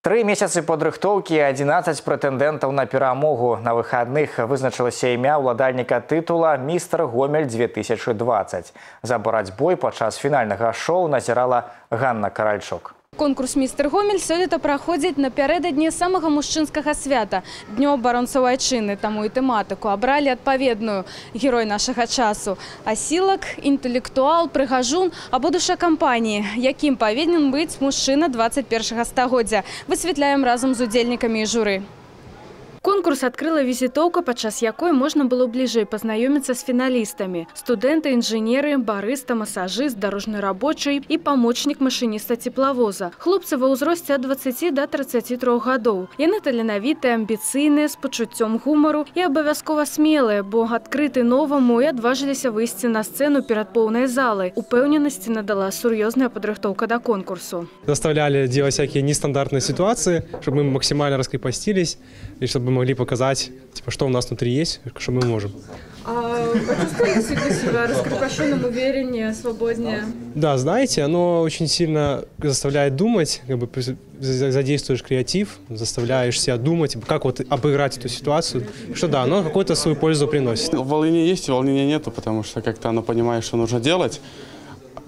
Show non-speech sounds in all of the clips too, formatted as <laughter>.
Тры месяцы падрыхтоўкі і 11 прэтэндэнтаў на перамогу. На выхадных вызначылася імя ўладальніка тытула містер Гомель 2020. За барацьбой падчас фінальнага шоу назірала Ганна Каральчук. Конкурс містер Гомель сёлета праходзіць напярэдадні самага мужчынскага свята днё абаронцаў айчыны, таму і тэматыку абралі адпаведную герой нашага часу. Асілак, інтэлектуал, прыгажун або душа кампаніі, якім павінен быць мужчына 21 стагоддзя. Высвятляем разам з удзельнікамі і журы. Конкурс открыла візітоўка, падчас якой можна было бліжэй пазнаёміцца з фіналістамі. Студэнты, інжынеры, барыста, масажыст, дарожны рабочий і памочнік машыніста цеплавоза. Хлопцы ва ўзросце ад 20 до 33 гадоў. Яны таленавітыя, амбіцыйныя, з пачуццём гумару і абавязкова смелыя, бо адкрыты новаму і адважыліся выйсці на сцэну перад поўнай залай. Упэўненасці надала сур'ёзная падрыхтоўка да конкурсу. Заставляли делать всякие нестандартные ситуации, чтобы мы максимально раскрепостились и чтобы могли показать, типа, что у нас внутри есть, что мы можем. А почувствовали себя раскрепощенным, увереннее, свободнее? Да, знаете, оно очень сильно заставляет думать, как бы задействуешь креатив, заставляешь себя думать, как вот обыграть эту ситуацию, что да, оно какую-то свою пользу приносит. Волнение есть, волнения нету, потому что как-то оно понимает, что нужно делать,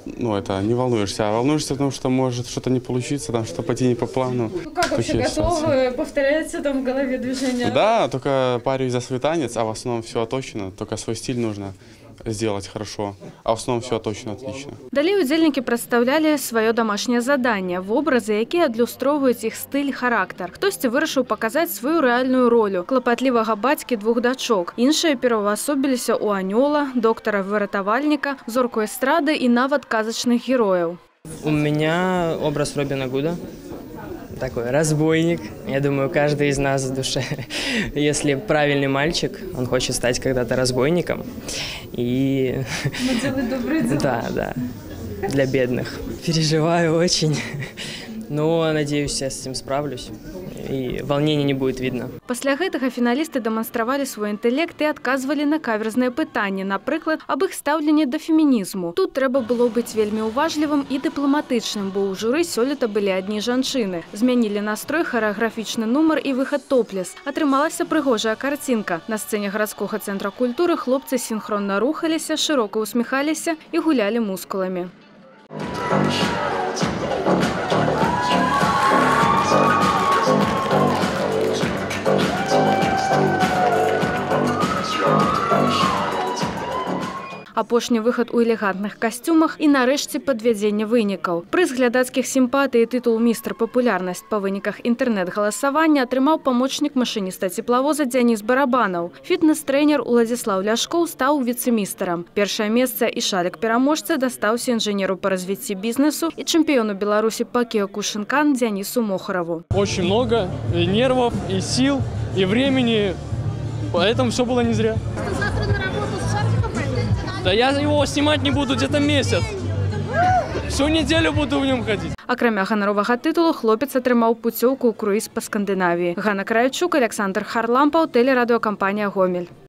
ну, это не волнуешься, а волнуешься, потому что может что-то не получиться, там что-то пойти не по плану. Ну как вообще готовы? ситуации. Повторяется там в голове движение? Да, только парюсь за свой танец, а в основном все оточено, только свой стиль нужно сделать хорошо, а в основном все оточено отлично. Далей удзельнікі прадстаўлялі сваё дамашняе заданне, вобразы, якія адлюстроўваюць іх стыль, характар. Хтосьці вырашыў паказаць сваю рэальную ролю клапатлівага бацькі двух дачок. Іншыя пераўвасобіліся ў анёла, доктара выратавальніка, зорку эстрады і нават казачных герояў. У меня образ Робина Гуда. такой разбойник. Я думаю, каждый из нас в душе, <laughs> если правильный мальчик, он хочет стать когда-то разбойником. И <laughs> да, да, для бедных. Переживаю очень. Но надеюсь, я с этим справлюсь. И волнения не будет видно. Пасля гэтага фіналісты дэманстравалі свой інтэлект і адказвалі на каверзныя пытанні, напрыклад, аб іх стаўленні да фемінізму. Тут трэба было быць вельмі ўважлівым і дыпламатычным, бо ў журы сёлета былі адні жанчыны. Змянілі настрой харэаграфічны нумар і выхад топлес. Атрымалася прыгожая карцінка. На сцэне гарадскога цэнтра культуры хлопцы сінхронна рухаліся, шырока усміхаліся і гулялі мускуламі. Апошні выхад у элегантных касцюмах і нарэшце падвядзенне вынікаў. Прыз глядацкіх сімпатый і тытул містр папулярнасць па выніках інтэрнэт-галасавання атрымаў памочнік машыніста цеплавоза Дзяніс Барабанаў. Фітнес-трэнер Уладзіслаў Ляшкоў стаў віцэмістарам. Першае месца і шалік пераможцы дастаўся інжынеру па развіцці бізнесу і чэмпіёну Беларусі па кіякушынкан Дзянісу Мохараву. очень много и нервов, и сил, и времени. Поэтому все было не зря. Да я его снимать не буду где-то месяц. Всю неделю буду в нем ходить. Акрамя ганаровага тытулу хлопец атрымаў пуцёўку ў круіз па Скандынавіі. Ганна Краячук, Александр Харлампаў, тэлерадыёкампанія Гомель.